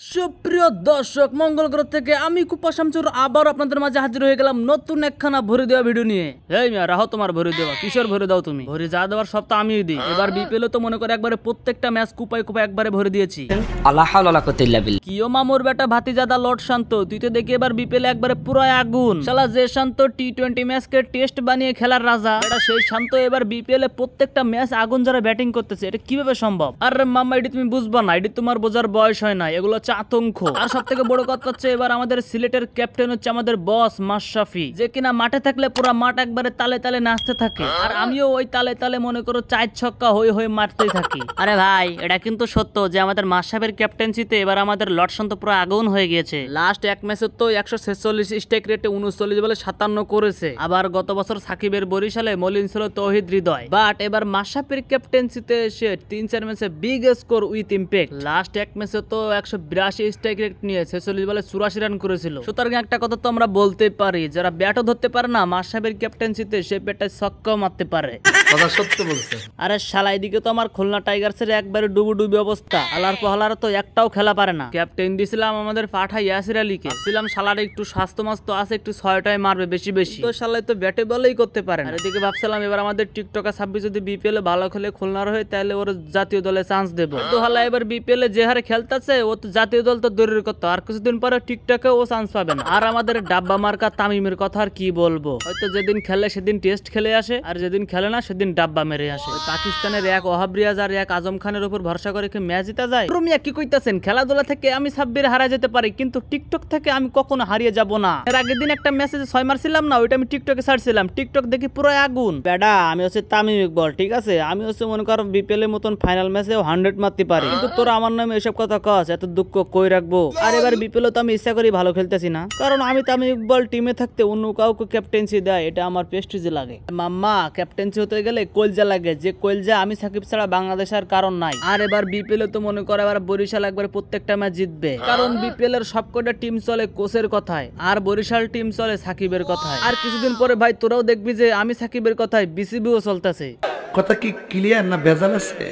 সুপ্রিয় দর্শক মঙ্গল গ্রহ থেকে আমি কুপা শামচুর আবার আপনাদের মাঝে হাজির হয়ে গেলাম নতুন একখানা ভরে দেওয়া ভিডিও নিয়ে। এই মিয়া রাহো তোমার ভরে দেওয়া। কিশোর ভরে দাও তুমি? ভরে যা দেওয়ার সব তো আমিই দিই। এবার বিপিএল তো মনে করে একবারে প্রত্যেকটা ম্যাচ কুপায় কুপায় একবারে ভরে দিয়েছি। আল্লাহ হাওলা করতে বিল কিও মামুর বেটা ভাতিজাদা লর্ড শান্ত তুই তো দেখি এবার বিপিএল একবারে পুরো আগুন। শালা যে শান্ত টি টোয়েন্টি ম্যাচকে টেস্ট বানিয়ে খেলার রাজা এটা সেই শান্ত এবার বিপিএল এ প্রত্যেকটা ম্যাচ আগুন যারা ব্যাটিং করতেছে। এটা কীভাবে সম্ভব? আর মাম্মা এটি তুমি বুঝবা না এটি তোমার বোঝার বয়স হয় না এগুলো হচ্ছে আতঙ্ক আর সব থেকে বড় কথা হচ্ছে এবার আমাদের সিলেটের ক্যাপ্টেন হচ্ছে আমাদের বস মাশরাফি যে কিনা মাঠে থাকলে পুরো মাঠ একবারে তালে তালে নাচতে থাকে। আর আমিও ওই তালে তালে মনে করো চার ছক্কা হয়ে হয়ে মারতেই থাকি। আরে ভাই এটা কিন্তু সত্য যে আমাদের মাসাবের ক্যাপ্টেন্সিতে এবার আমাদের লটসন তো পুরো আগুন হয়ে গিয়েছে। লাস্ট এক ম্যাচে তো একশো ছেচল্লিশ স্টেক রেটে উনচল্লিশ বলে সাতান্ন করেছে। আবার গত বছর সাকিবের বরিশালে মলিন ছিল তৌহিদ হৃদয়। বাট এবার মাসাপের ক্যাপ্টেন্সিতে এসে তিন চার ম্যাচে big score with impact last এক ম্যাচে তো একশো বিরাশি স্ট্রাইক রেট নিয়ে ছেচল্লিশ বলে চুরাশি রান করেছিল। সুতরাং একটা কথা তো আমরা বলতে পারি, যারা ব্যাটও ধরতে পারে না মাসাবের ক্যাপ্টেন্সিতে সে ব্যাটে ছক্কাও মারতে পারে। কথা সত্য বলছে। আরে শালা, এদিকে তো আমার খুলনা টাইগার্সের একবারে ডুবু ডুবি অবস্থা আলার তো একটাও খেলা পারে না। ক্যাপ্টেন দিছিলাম আমাদের পাঠা ইয়াসির আলীকে। ছিলাম শালার একটু স্বাস্থ্য মাস্ত আছে, একটু ছয়টায় মারবে বেশি বেশি। তো শালাই তো ব্যাটে বলেই করতে পারে না। এদিকে ভাবছিলাম এবার আমাদের টিকটকা ছাব্বিশ যদি বিপিএল ভালো খেলে খুলনার হয়ে, তাহলে ওর জাতীয় দলে চান্স দেবো। তো হালা এবার বিপিএল এ যে হারে খেলতেছে, ও তো জাতীয় দল তো দূরের কথা আর কিছুদিন পরে টিকটকে ও চান্স পাবে না। আর আমাদের ডাব্বা মার্কা তামিমের কথা আর কি বলব? হয়তো যেদিন খেলে, সেদিন টেস্ট খেলে আসে, আর যেদিন খেলে না, সেদিন ডাব্বা মেরে আসে। পাকিস্তানের এক ওহাব রিয়াজ আর এক আজম খানের উপর ভরসা করে কি ম্যাচ জিতা যায়? রুমিয়া কি কইতাছেন? খেলাধুলা থেকে আমি সাব্বির হারা যেতে পারি, কিন্তু টিকটক থেকে আমি কখনো হারিয়ে যাব না। এর আগের দিন একটা মেসেজে ছয় মারছিলাম না, ওইটা আমি টিকটকে ছাড়ছিলাম। টিকটক দেখি পুরো আগুন। বেডা, আমি হচ্ছে তামিম ইকবল, ঠিক আছে? আমি হচ্ছে মনে কর বিপিএল এর মতন ফাইনাল ম্যাচে হান্ড্রেড মারতে পারি। কিন্তু তোরা আমার নামে এসব কথা কস, এত দুঃখ কই রাখব? আর এবার বিপিএল তো আমি ইচ্ছা করি ভালো খেলতেছি না। কারণ আমি তামিম ইকবল টিমে থাকতে অন্য কাউকে ক্যাপ্টেন্সি দেয়, এটা আমার প্রেস্টিজে লাগে। মাম্মা ক্যাপ্টেন্সি হতে গেলে কলজা লাগে। যে কলজা আমি সাকিব ছাড়া বাংলাদেশ আর কারণ নাই। আর এবার বিপিএল তো মনে করে এবার বরিশাল একবার প্রত্যেকটা ম্যাচ জিতবে। কারণ বিপিএল এর সবকটা টিম চলে কোচের কথায় আর বরিশাল টিম চলে সাকিবের কথায়। আর কিছুদিন পরে ভাই তোরাও দেখবি যে আমি সাকিবের কথায় বিসিবিও চলতেছে। কথা কি ক্লিয়ার না ভেজাল আছে?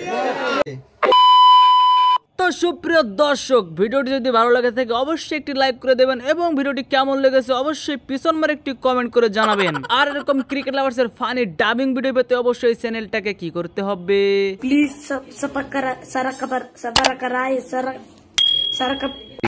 তো সুপ্রিয় দর্শক ভিডিওটি যদি ভালো লাগে থাকে অবশ্যই একটি লাইক করে দেবেন এবং ভিডিওটি কেমন লেগেছে অবশ্যই পিছন মারে একটি কমেন্ট করে জানাবেন। আর এরকম ক্রিকেট লাভার্সের ফানি ডাবিং ভিডিও পেতে অবশ্যই চ্যানেলটাকে কি করতে হবে? প্লিজ সারা সারা সারা